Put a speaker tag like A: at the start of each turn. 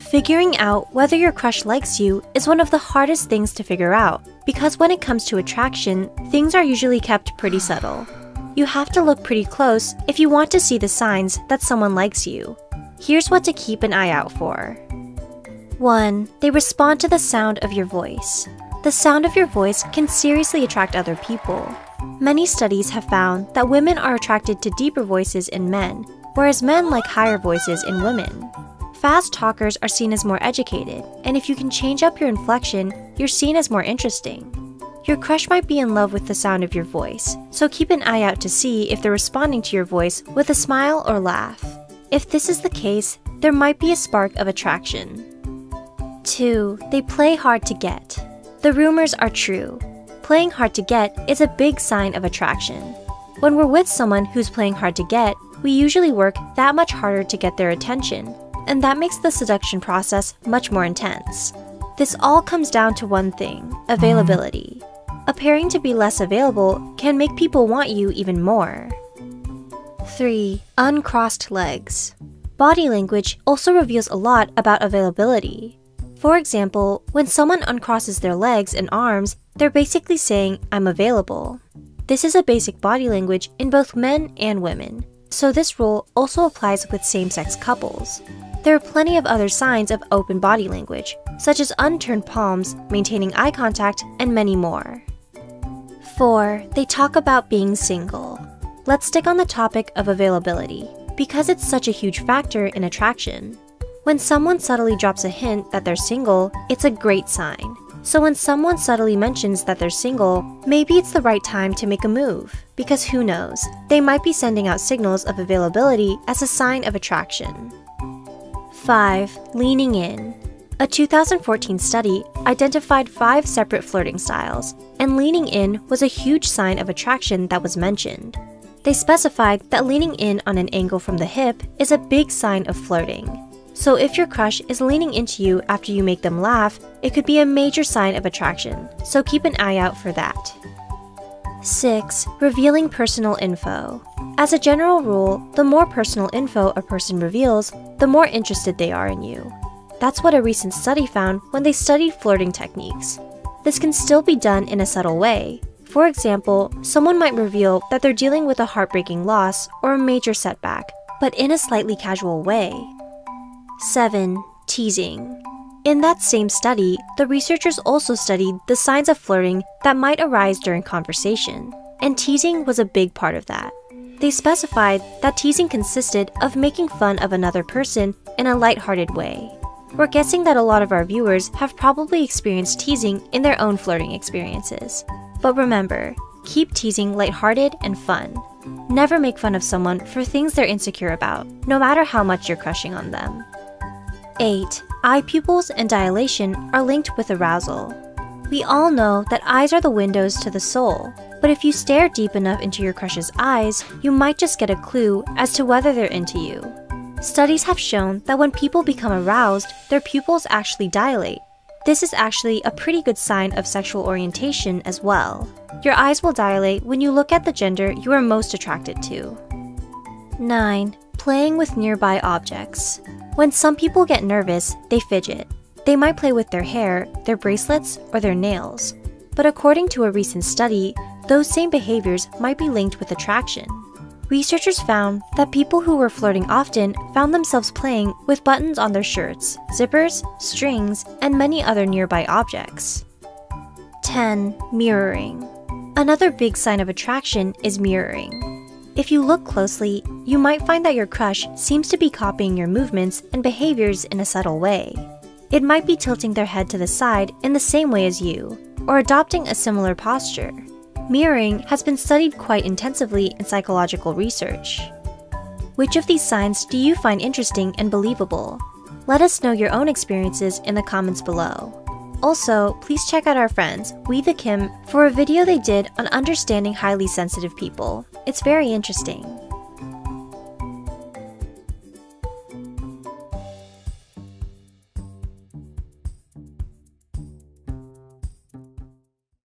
A: Figuring out whether your crush likes you is one of the hardest things to figure out because when it comes to attraction, things are usually kept pretty subtle. You have to look pretty close if you want to see the signs that someone likes you. Here's what to keep an eye out for. 1. They respond to the sound of your voice. The sound of your voice can seriously attract other people. Many studies have found that women are attracted to deeper voices in men, whereas men like higher voices in women. Fast talkers are seen as more educated, and if you can change up your inflection, you're seen as more interesting. Your crush might be in love with the sound of your voice, so keep an eye out to see if they're responding to your voice with a smile or laugh. If this is the case, there might be a spark of attraction. 2. They play hard to get. The rumors are true. Playing hard to get is a big sign of attraction. When we're with someone who's playing hard to get, we usually work that much harder to get their attention, and that makes the seduction process much more intense. This all comes down to one thing availability. Appearing to be less available can make people want you even more. 3. Uncrossed legs. Body language also reveals a lot about availability. For example, when someone uncrosses their legs and arms, they're basically saying, I'm available. This is a basic body language in both men and women, so this rule also applies with same sex couples. There are plenty of other signs of open body language, such as unturned palms, maintaining eye contact, and many more. 4. They talk about being single. Let's stick on the topic of availability, because it's such a huge factor in attraction. When someone subtly drops a hint that they're single, it's a great sign. So when someone subtly mentions that they're single, maybe it's the right time to make a move. Because who knows, they might be sending out signals of availability as a sign of attraction. 5. Leaning in. A 2014 study identified five separate flirting styles, and leaning in was a huge sign of attraction that was mentioned. They specified that leaning in on an angle from the hip is a big sign of flirting. So if your crush is leaning into you after you make them laugh, it could be a major sign of attraction, so keep an eye out for that. 6. Revealing personal info. As a general rule, the more personal info a person reveals, the more interested they are in you. That's what a recent study found when they studied flirting techniques. This can still be done in a subtle way. For example, someone might reveal that they're dealing with a heartbreaking loss or a major setback, but in a slightly casual way. 7. Teasing. In that same study, the researchers also studied the signs of flirting that might arise during conversation, and teasing was a big part of that. They specified that teasing consisted of making fun of another person in a lighthearted way. We're guessing that a lot of our viewers have probably experienced teasing in their own flirting experiences. But remember, keep teasing lighthearted and fun. Never make fun of someone for things they're insecure about, no matter how much you're crushing on them. 8. Eye pupils and dilation are linked with arousal. We all know that eyes are the windows to the soul, but if you stare deep enough into your crush's eyes, you might just get a clue as to whether they're into you. Studies have shown that when people become aroused, their pupils actually dilate. This is actually a pretty good sign of sexual orientation as well. Your eyes will dilate when you look at the gender you are most attracted to. 9. Playing with nearby objects. When some people get nervous, they fidget. They might play with their hair, their bracelets, or their nails. But according to a recent study, those same behaviors might be linked with attraction. Researchers found that people who were flirting often found themselves playing with buttons on their shirts, zippers, strings, and many other nearby objects. 10. Mirroring. Another big sign of attraction is mirroring. If you look closely, you might find that your crush seems to be copying your movements and behaviors in a subtle way. It might be tilting their head to the side in the same way as you, or adopting a similar posture. Mirroring has been studied quite intensively in psychological research. Which of these signs do you find interesting and believable? Let us know your own experiences in the comments below. Also, please check out our friends, We the Kim, for a video they did on understanding highly sensitive people. It's very interesting.